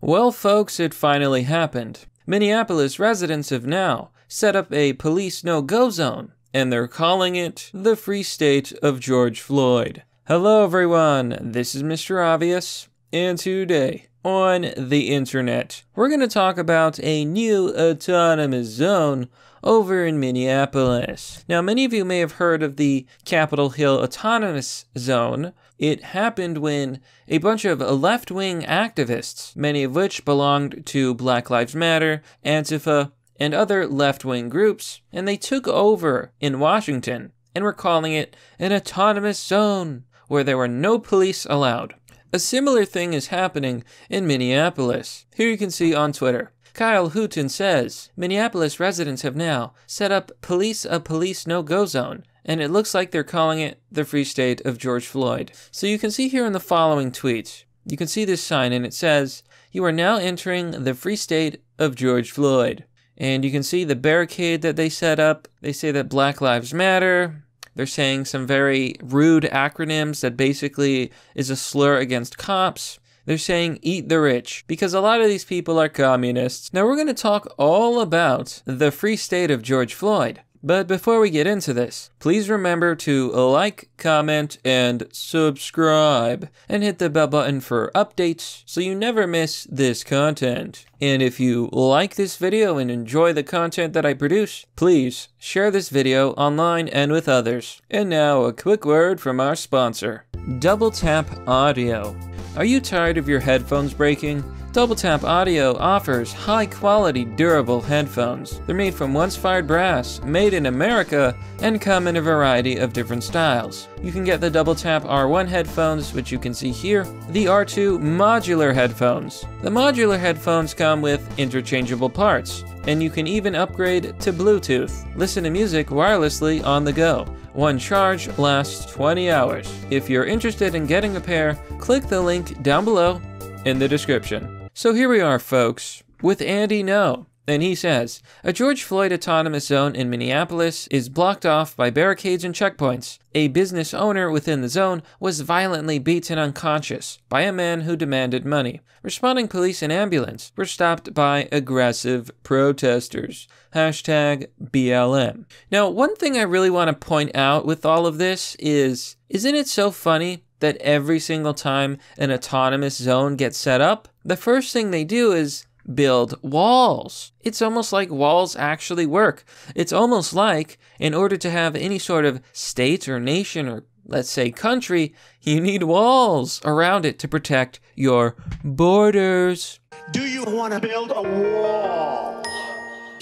Well, folks, it finally happened. Minneapolis residents have now set up a police no go zone, and they're calling it the Free State of George Floyd. Hello, everyone. This is Mr. Obvious, and today on the internet, we're going to talk about a new autonomous zone over in Minneapolis. Now, many of you may have heard of the Capitol Hill Autonomous Zone. It happened when a bunch of left wing activists, many of which belonged to Black Lives Matter, Antifa, and other left wing groups, and they took over in Washington and were calling it an autonomous zone where there were no police allowed. A similar thing is happening in Minneapolis. Here you can see on Twitter. Kyle Hooten says Minneapolis residents have now set up police a police no go zone, and it looks like they're calling it the Free State of George Floyd. So you can see here in the following tweet, you can see this sign, and it says, You are now entering the Free State of George Floyd. And you can see the barricade that they set up. They say that Black Lives Matter. They're saying some very rude acronyms that basically is a slur against cops. They're saying eat the rich because a lot of these people are communists. Now we're going to talk all about the free state of George Floyd. But before we get into this, please remember to like, comment, and subscribe, and hit the bell button for updates so you never miss this content. And if you like this video and enjoy the content that I produce, please share this video online and with others. And now a quick word from our sponsor, Double Tap Audio. Are you tired of your headphones breaking? Double Tap Audio offers high quality, durable headphones. They're made from once fired brass, made in America, and come in a variety of different styles. You can get the Double Tap R1 headphones, which you can see here, the R2 modular headphones. The modular headphones come with interchangeable parts, and you can even upgrade to Bluetooth. Listen to music wirelessly on the go. One charge lasts 20 hours. If you're interested in getting a pair, click the link down below in the description. So here we are, folks, with Andy Ngo. And he says, a George Floyd autonomous zone in Minneapolis is blocked off by barricades and checkpoints. A business owner within the zone was violently beaten unconscious by a man who demanded money. Responding police and ambulance were stopped by aggressive protesters. Hashtag BLM. Now, one thing I really want to point out with all of this is, isn't it so funny that every single time an autonomous zone gets set up, the first thing they do is build walls. It's almost like walls actually work. It's almost like, in order to have any sort of state or nation or let's say country, you need walls around it to protect your borders. Do you want to build a wall?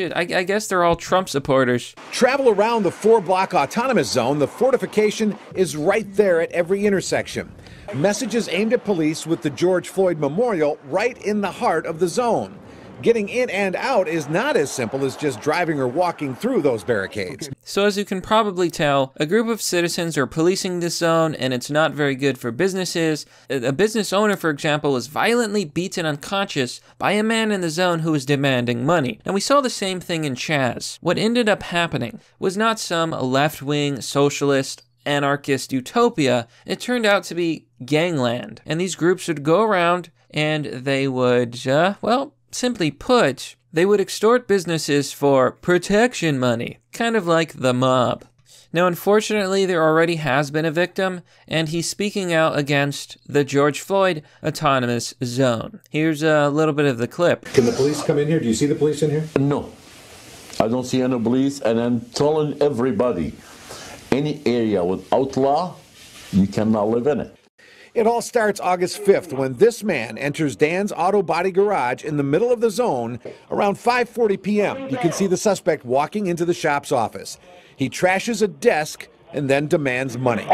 I, I guess they're all Trump supporters. Travel around the four block autonomous zone. The fortification is right there at every intersection. Messages aimed at police with the George Floyd Memorial right in the heart of the zone. Getting in and out is not as simple as just driving or walking through those barricades. So, as you can probably tell, a group of citizens are policing this zone, and it's not very good for businesses. A business owner, for example, was violently beaten unconscious by a man in the zone who was demanding money. And we saw the same thing in Chaz. What ended up happening was not some left wing socialist anarchist utopia, it turned out to be gangland. And these groups would go around and they would, uh, well, Simply put, they would extort businesses for protection money, kind of like the mob. Now, unfortunately, there already has been a victim, and he's speaking out against the George Floyd Autonomous Zone. Here's a little bit of the clip. Can the police come in here? Do you see the police in here? No. I don't see any police, and I'm telling everybody any area without law, you cannot live in it. It all starts August 5th when this man enters Dan's Auto Body Garage in the middle of the zone around 5:40 p.m. You can see the suspect walking into the shop's office. He trashes a desk and then demands money.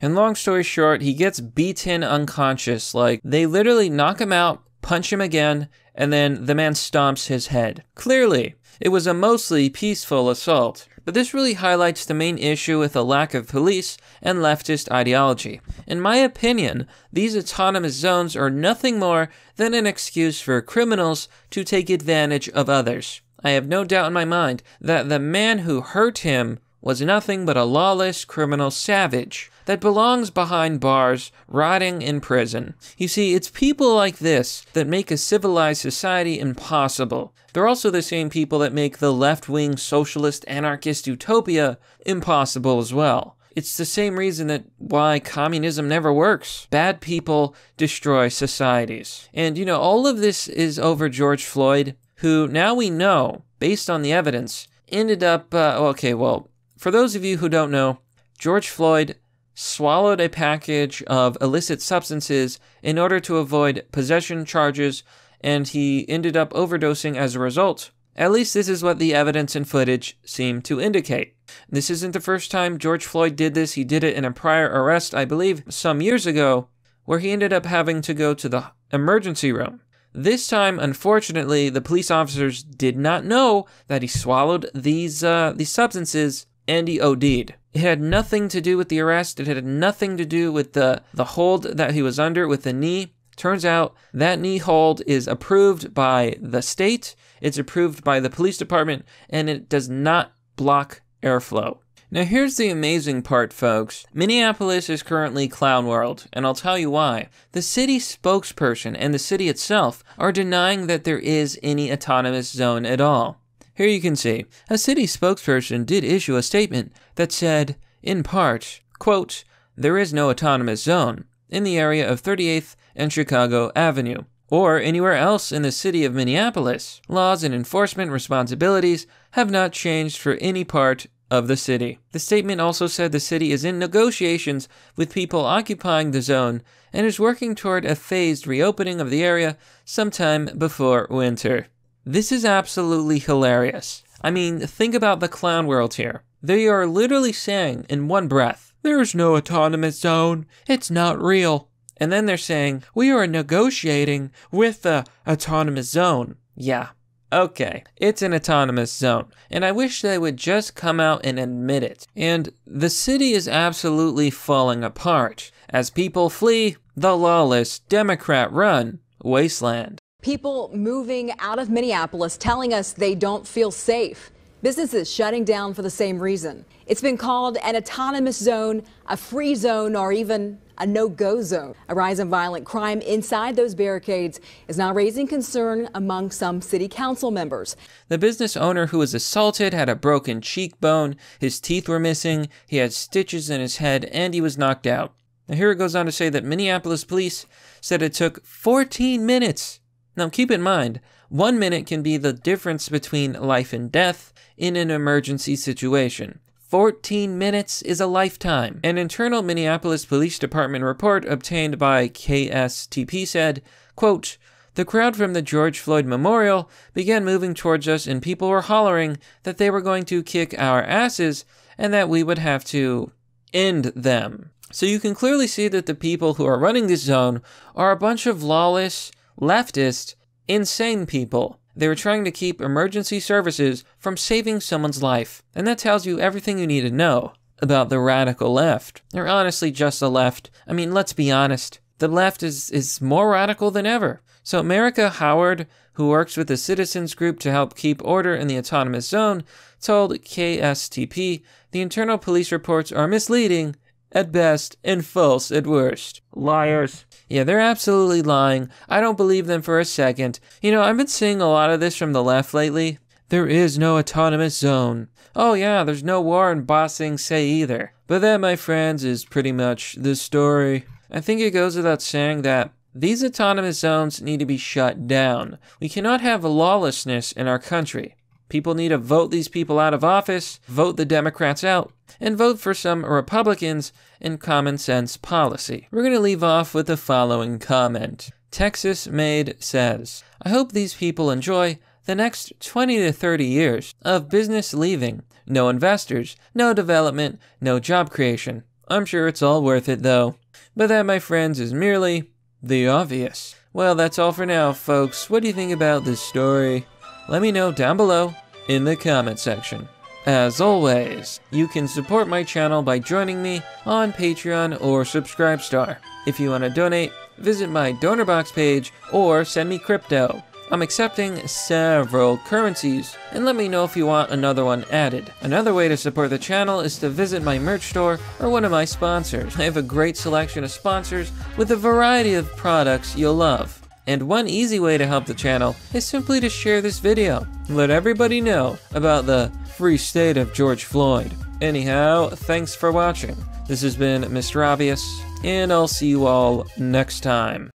And long story short, he gets beaten unconscious. Like, they literally knock him out, punch him again, and then the man stomps his head. Clearly, it was a mostly peaceful assault. But this really highlights the main issue with a lack of police and leftist ideology. In my opinion, these autonomous zones are nothing more than an excuse for criminals to take advantage of others. I have no doubt in my mind that the man who hurt him was nothing but a lawless criminal savage. That belongs behind bars, rotting in prison. You see, it's people like this that make a civilized society impossible. They're also the same people that make the left wing socialist anarchist utopia impossible as well. It's the same reason that why communism never works. Bad people destroy societies. And you know, all of this is over George Floyd, who now we know, based on the evidence, ended up uh, okay, well, for those of you who don't know, George Floyd swallowed a package of illicit substances in order to avoid possession charges, and he ended up overdosing as a result. At least this is what the evidence and footage seem to indicate. This isn't the first time George Floyd did this. He did it in a prior arrest, I believe, some years ago, where he ended up having to go to the emergency room. This time, unfortunately, the police officers did not know that he swallowed these uh, these substances and he OD'd. It had nothing to do with the arrest. It had nothing to do with the, the hold that he was under with the knee. Turns out that knee hold is approved by the state, it's approved by the police department, and it does not block airflow. Now, here's the amazing part, folks. Minneapolis is currently Clown World, and I'll tell you why. The city spokesperson and the city itself are denying that there is any autonomous zone at all. Here you can see, a city spokesperson did issue a statement that said, in part, quote, there is no autonomous zone in the area of 38th and Chicago Avenue, or anywhere else in the city of Minneapolis. Laws and enforcement responsibilities have not changed for any part of the city. The statement also said the city is in negotiations with people occupying the zone and is working toward a phased reopening of the area sometime before winter. This is absolutely hilarious. I mean, think about the clown world here. They are literally saying in one breath, there's no autonomous zone, it's not real. And then they're saying, we are negotiating with the autonomous zone. Yeah, okay, it's an autonomous zone. And I wish they would just come out and admit it. And the city is absolutely falling apart as people flee the lawless Democrat run wasteland. People moving out of Minneapolis telling us they don't feel safe. Businesses shutting down for the same reason. It's been called an autonomous zone, a free zone, or even a no go zone. A rise in violent crime inside those barricades is now raising concern among some city council members. The business owner who was assaulted had a broken cheekbone, his teeth were missing, he had stitches in his head, and he was knocked out. Now, here it goes on to say that Minneapolis police said it took 14 minutes now keep in mind, one minute can be the difference between life and death in an emergency situation. 14 minutes is a lifetime. An internal Minneapolis Police Department report obtained by KSTP said, quote, the crowd from the George Floyd Memorial began moving towards us and people were hollering that they were going to kick our asses and that we would have to end them. So you can clearly see that the people who are running this zone are a bunch of lawless, leftist, insane people. They were trying to keep emergency services from saving someone's life. And that tells you everything you need to know about the radical left. They're honestly just the left. I mean, let's be honest. The left is, is more radical than ever. So, America Howard, who works with the Citizens Group to help keep order in the autonomous zone, told KSTP the internal police reports are misleading at best and false at worst. Liars. Yeah, they're absolutely lying. I don't believe them for a second. You know, I've been seeing a lot of this from the left lately. There is no autonomous zone. Oh, yeah, there's no war in Ba Sing Se either. But that, my friends, is pretty much the story. I think it goes without saying that these autonomous zones need to be shut down. We cannot have lawlessness in our country. People need to vote these people out of office, vote the Democrats out, and vote for some Republicans in common sense policy. We're going to leave off with the following comment. Texas Made says, I hope these people enjoy the next 20 to 30 years of business leaving. No investors, no development, no job creation. I'm sure it's all worth it though. But that, my friends, is merely the obvious. Well, that's all for now, folks. What do you think about this story? Let me know down below in the comment section. As always, you can support my channel by joining me on Patreon or Subscribestar. If you want to donate, visit my donor box page or send me crypto. I'm accepting several currencies, and let me know if you want another one added. Another way to support the channel is to visit my merch store or one of my sponsors. I have a great selection of sponsors with a variety of products you'll love. And one easy way to help the channel is simply to share this video. Let everybody know about the free state of George Floyd. Anyhow, thanks for watching. This has been Mr. Obvious, and I'll see you all next time.